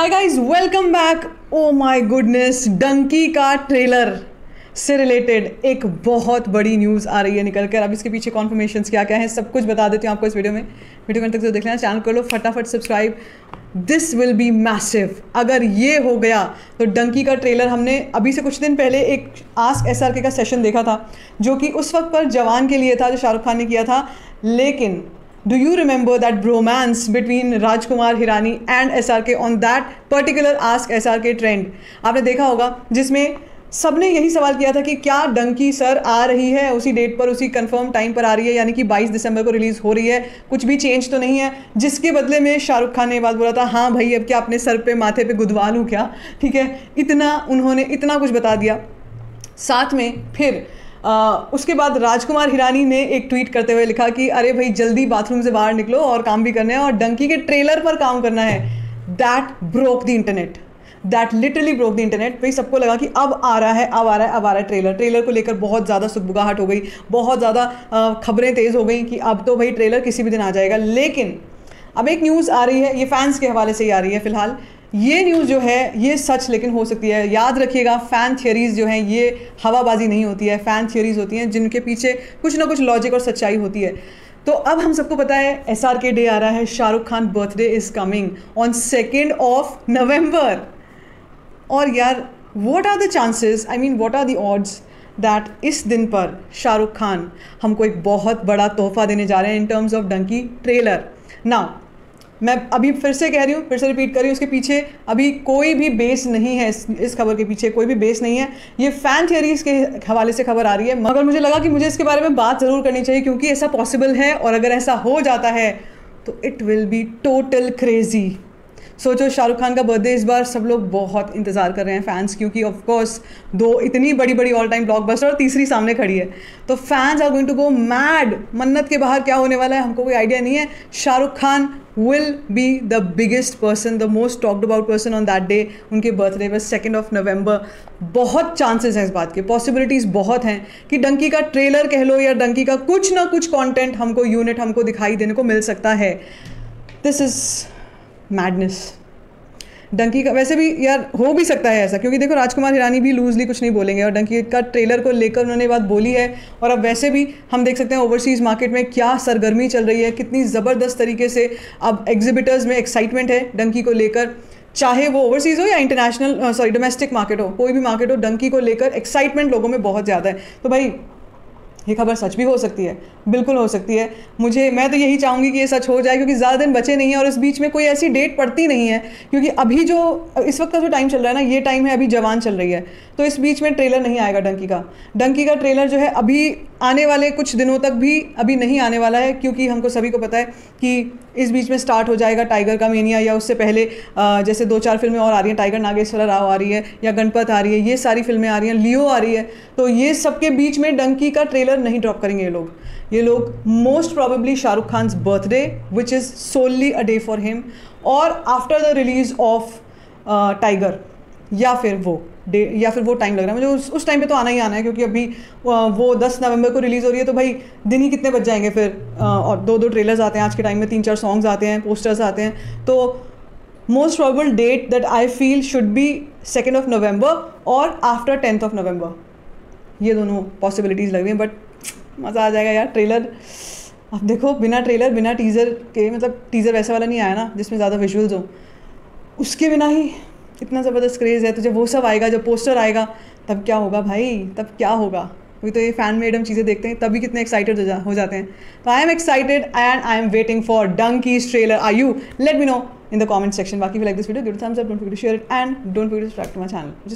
Hi guys welcome back oh my goodness Dunki का trailer से related एक बहुत बड़ी न्यूज़ आ रही है निकल कर अब इसके पीछे कॉन्फर्मेशन क्या क्या है, सब कुछ बता देती हूँ आपको इस वीडियो में। वीडियो में तक तो देख लेना चैनल कर लो फटाफट subscribe this will be massive अगर ये हो गया तो डंकी का ट्रेलर हमने अभी से कुछ दिन पहले एक आस्क एस का सेशन देखा था, जो कि उस वक्त पर जवान के लिए था, जो शाहरुख खान ने किया था। लेकिन Do you remember that bromance between Rajkumar Hirani and SRK on that particular Ask SRK trend? आपने देखा होगा, जिसमें सबने यही सवाल किया था कि क्या डंकी सर आ रही है? उसी डेट पर, उसी कंफर्म टाइम पर आ रही है, यानी कि 22 दिसंबर को रिलीज़ हो रही है। कुछ भी चेंज तो नहीं है। जिसके बदले में शाहरुख खान ने बात बोला था हाँ भाई, अब क्या अपने सर पे, माथे पे गुदवा लूँ क्या? ठीक है? इतना उन्होंने इतना कुछ बता दिया। साथ में फिर आ, उसके बाद राजकुमार हिरानी ने एक ट्वीट करते हुए लिखा कि अरे भाई जल्दी बाथरूम से बाहर निकलो और काम भी करना है और डंकी के ट्रेलर पर काम करना है. That broke the internet that literally broke the internet भाई सबको लगा कि अब आ रहा है अब आ रहा है अब आ रहा है ट्रेलर ट्रेलर को लेकर बहुत ज़्यादा सुखबुगाहट हो गई बहुत ज़्यादा खबरें तेज़ हो गई कि अब तो भाई ट्रेलर किसी भी दिन आ जाएगा. लेकिन अब एक न्यूज़ आ रही है ये फैंस के हवाले से ही आ रही है फ़िलहाल. ये न्यूज़ जो है, ये सच लेकिन हो सकती है। याद रखिएगा फ़ैन थियरीज़ जो हैं, ये हवाबाजी नहीं होती है। फ़ैन थियरीज़ होती हैं, जिनके पीछे कुछ ना कुछ लॉजिक और सच्चाई होती है। तो अब हम सबको पता है एस आर के डे आ रहा है, Shahrukh Khan birthday is coming on second of November और यार what are the chances I mean what are the odds that इस दिन पर शाहरुख खान हमको एक बहुत बड़ा तोहफा देने जा रहे हैं in terms of Dunki trailer ना मैं अभी फिर से कह रही हूँ फिर से रिपीट कर रही हूँ उसके पीछे अभी कोई भी बेस नहीं है इस, इस खबर के पीछे कोई भी बेस नहीं है। ये फ़ैन थियरीज़ के हवाले से खबर आ रही है मगर मुझे लगा कि मुझे इसके बारे में बात ज़रूर करनी चाहिए क्योंकि ऐसा पॉसिबल है और अगर ऐसा हो जाता है तो it will be total crazy सोचो शाहरुख खान का बर्थडे इस बार सब लोग बहुत इंतज़ार कर रहे हैं फैंस क्योंकि ऑफ़ कोर्स दो इतनी बड़ी बड़ी ऑल टाइम ब्लॉकबस्टर और तीसरी सामने खड़ी है। तो fans are going to go mad Mannat के बाहर क्या होने वाला है, हमको कोई आइडिया नहीं है। Shahrukh Khan will be the biggest person the most talked about person on that day उनके बर्थडे पर सेकेंड ऑफ़ नवंबर बहुत चांसेस हैं इस बात के। पॉसिबिलिटीज़ बहुत हैं कि डंकी का ट्रेलर कह लो या डंकी का कुछ ना कुछ कॉन्टेंट हमको यूनिट हमको दिखाई देने को मिल सकता है। दिस इज़ मैडनेस डंकी का वैसे भी यार हो भी सकता है ऐसा, क्योंकि देखो राजकुमार हिरानी भी लूजली कुछ नहीं बोलेंगे और डंकी का ट्रेलर को लेकर उन्होंने बात बोली है और अब वैसे भी हम देख सकते हैं ओवरसीज़ मार्केट में क्या सरगर्मी चल रही है, कितनी ज़बरदस्त तरीके से अब एग्जिबिटर्स में एक्साइटमेंट है डंकी को लेकर। चाहे वो ओवरसीज़ हो या इंटरनेशनल सॉरी डोमेस्टिक मार्केट हो, कोई भी मार्केट हो डंकी को लेकर एक्साइटमेंट लोगों में बहुत ज़्यादा है। तो भाई ये खबर सच भी हो सकती है, बिल्कुल हो सकती है। मुझे, मैं तो यही चाहूँगी कि ये सच हो जाए, क्योंकि ज़्यादा दिन बचे नहीं हैं और इस बीच में कोई ऐसी डेट पड़ती नहीं है, क्योंकि अभी जो, इस वक्त का जो टाइम चल रहा है ना, ये टाइम है, अभी जवान चल रही है। तो इस बीच में ट्रेलर नहीं आएगा डंकी का। डंकी का ट्रेलर जो है, अभी आने वाले कुछ दिनों तक भी अभी नहीं आने वाला है, क्योंकि हमको सभी को पता है कि इस बीच में स्टार्ट हो जाएगा टाइगर का मेनिया या उससे पहले जैसे दो चार फ़िल्में और आ रही हैं टाइगर नागेश्वर राव आ रही है, या गणपत आ रही है, ये सारी फ़िल्में आ रही हैं लियो आ रही है। तो ये सबके बीच में डंकी का ट्रेलर नहीं ड्रॉप करेंगे ये लोग। ये लोग most probably Shahrukh Khan birthday which is solely a day for him और after the release of Tiger या फिर वो डे या फिर वो टाइम लग रहा है। मुझे उस उस टाइम पे तो आना ही आना है, क्योंकि अभी वो दस नवंबर को रिलीज़ हो रही है तो भाई दिन ही कितने बज जाएँगे फिर और दो दो ट्रेलर्स आते हैं आज के टाइम में, तीन, चार सॉन्ग्स आते हैं पोस्टर्स आते हैं। तो most probable date that I feel should be second of November और आफ्टर टेंथ ऑफ़ नवंबर ये दोनों पॉसिबिलिटीज़ लग रही हैं बट मज़ा आ जाएगा यार ट्रेलर अब देखो बिना ट्रेलर बिना टीज़र के मतलब टीज़र वैसे वाला नहीं आया ना जिसमें ज़्यादा विजुअल्स हो। उसके बिना ही इतना ज़बरदस्त क्रेज़ है तो जब वो सब आएगा जब पोस्टर आएगा तब क्या होगा भाई? तब क्या होगा? अभी तो ये फ़ैन मेड हम चीज़ें देखते हैं तभी कितने एक्साइटेड हो, जा, हो जाते हैं। तो I am excited and I am waiting for Dunki's trailer I you let me know in the comment section बाकी video, give it a thumbs up. Don't forget to share it and don't forget to subscribe to my channel, which